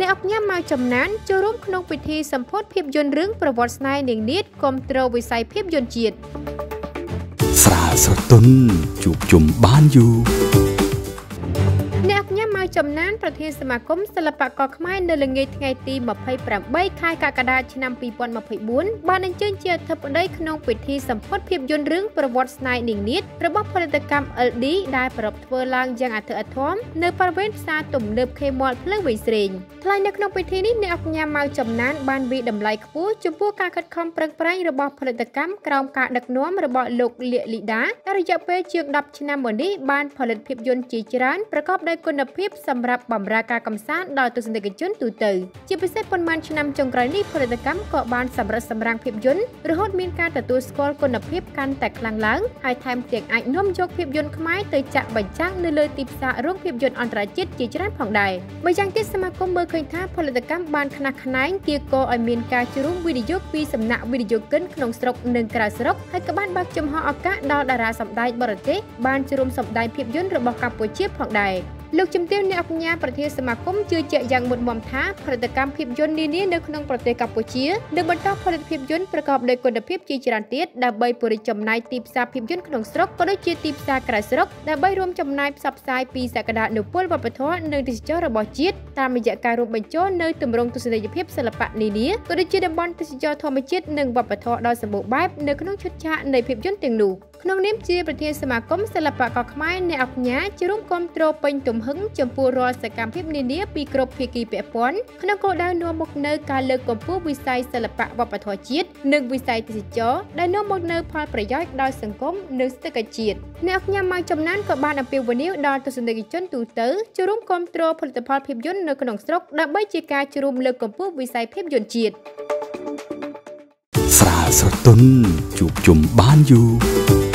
អ្នកអុកញ៉ាំមកចំណានចូលរួមក្នុងពិធីសម្ពោធភាពយន្តរឿងប្រវត្តិស្នេហ៍នាងនាថគាំទ្រវិស័យភាពយន្តជាតិស្រាលស្រទន់ជួបជុំបានយូរ ចំណានប្រធានសមាគមសិល្បករខ្មែរនៅល្ងាចថ្ងៃទី28ខែកក្កដាឆ្នាំ2024បានអញ្ជើញជាអធិបតីក្នុងពិធីសម្ពោធភាពយន្តរឿងប្រវត្តិស្នេហ៍នាងនាថរបស់ផលិតកម្ម LD ដែលប្រពធ្វើឡើងយ៉ាងអធិអធមនៅបរិវេណផ្សារទំនើបខេមលភ្លើងវិញស្រេងថ្លែងនៅក្នុងពិធីនេះអ្នកអញ្ញាម៉ៅចំណានបានវិតម្លៃខ្ពស់ចំពោះការខិតខំប្រឹងប្រែងរបស់ផលិតកម្មក្រោមការដឹកនាំរបស់លោកលៀកលីដាដែលរយៈពេលជាង10ឆ្នាំមកនេះបានផលិតភាពយន្តជាច្រើនប្រកបដោយគុណភាពសម្រាប់បម្រើការកំសាន្តដល់ទស្សនិកជនទូទៅជាពិសេសប៉ុន្មានឆ្នាំចុងក្រោយនេះផលិតកម្មក៏បានសម្រិតសម្រាំងភាពយន្តរហូតមានការទទួលស្គាល់គុណភាពកាន់តែខ្លាំងឡើងហើយថែមទាំងអាចនាំយកភាពយន្តខ្មែរទៅចាក់បញ្ចាំងនៅលើទីផ្សាររោងភាពយន្តអន្តរជាតិជាច្រើនផងដែរម្យ៉ាងទៀតសមាគមមើលឃើញថាផលិតកម្មបានខ្នះខ្នែងគៀកោឲ្យមានការជ្រុំវិនិយោគពីសំណាក់វិនិយោគិនក្នុងស្រុកនិងក្រៅស្រុកហើយក៏បានបើកចំហឱកាសដល់តារាសម្ដែងបរទេសបានជ្រុំសម្ដែងភាពយន្តរបស់កម្ពុជាផងដែរ លោកជំទាវអ្នកអញ្ញាប្រធានសមាគមជឿជាក់យ៉ាងមុតមមថាផលិតកម្មភាពយន្តនានានៅក្នុងប្រទេសកម្ពុជានឹងបន្តផលិតភាពយន្តប្រកបដោយគុណភាពជាច្រើនទៀតដើម្បីពង្រីកចំណាយទីផ្សារភាពយន្តក្នុងស្រុកក៏ដូចជាទីផ្សារក្រៅស្រុកដើម្បីរួមចំណាយផ្សព្វផ្សាយពីសក្តានុពលវប្បធម៌និងទេសចររបស់ជាតិតាមរយៈការរួមបញ្ចូលនៅទម្រង់ទស្សនីយភាពសិល្បៈនានាក៏ដូចជាតំបន់ទេសចរធម្មជាតិនិងវប្បធម៌ដ៏សម្បូរបែបនៅក្នុងឈុតឆាកនៃភាពយន្តទាំងនោះក្នុងនាមជាប្រធានសមាគមសិល្បករខ្មែរអ្នកអុកញ៉ាជារួមគ្រប់គ្រងពេញទំហឹងចំពោះរាល់សកម្មភាពនានាពីគ្រប់ភាគីពាក់ព័ន្ធក្នុងគោលដៅនាំមកនូវការលើកកម្ពស់វិស័យសិល្បៈវប្បធម៌ជាតិនិងវិស័យទេសចរដែលនាំមកនូវផលប្រយោជន៍ដល់សង្គមនិងសេដ្ឋកិច្ចជាតិអ្នកអុកញ៉ាមកចំណានក៏បានអំពាវនាវដល់ទស្សនិកជនទូទៅចូលរួមគ្រប់គ្រងផលិតផលភាពយន្តនៅក្នុងស្រុកដើម្បីជាការជួមលើកកម្ពស់វិស័យភាពយន្តជាតិស្រាលស្រទន់ជួបជុំបានយូរ